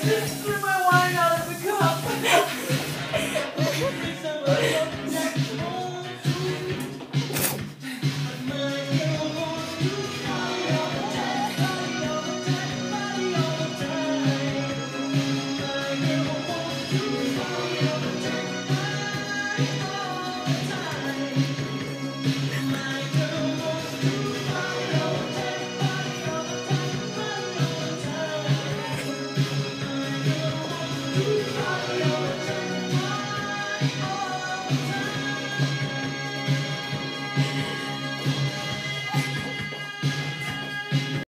I just threw my wine out.